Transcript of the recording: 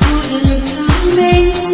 Tôi đừng cứ nên